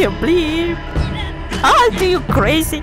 can't believe. Are you crazy?